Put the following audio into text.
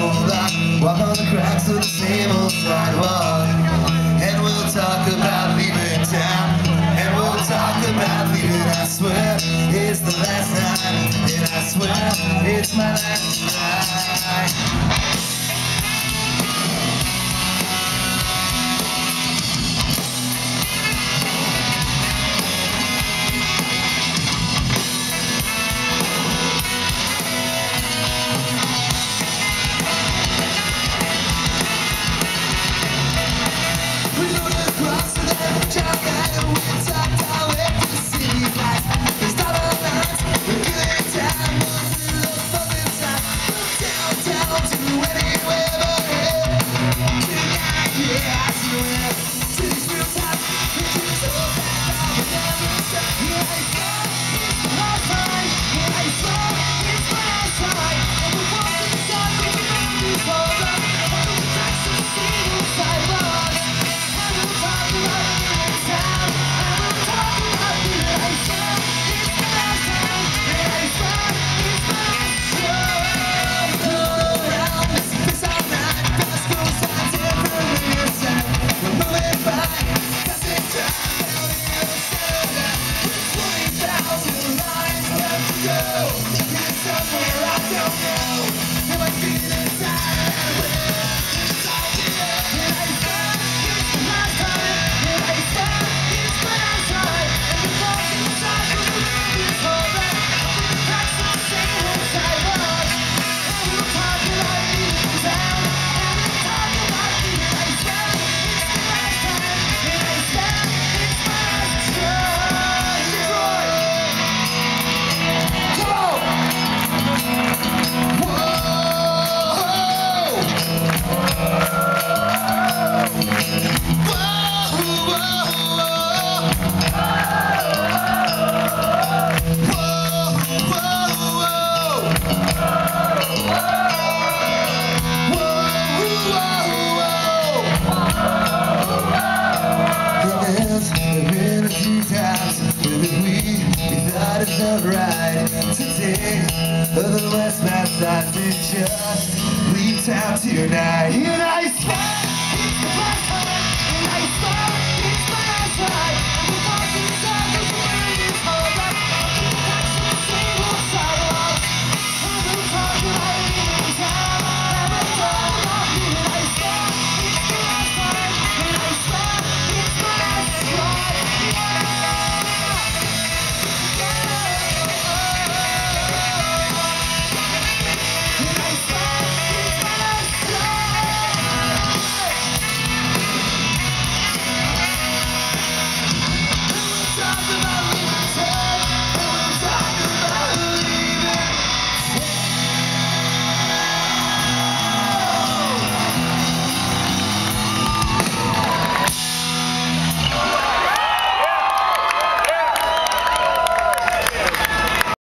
on. Walk on the cracks of the same old sidewalk. And we'll talk about leaving town. And we'll talk about leaving I swear. It's the last night And I swear. It's my last night somewhere I don't know. Am I feeling just leave town tonight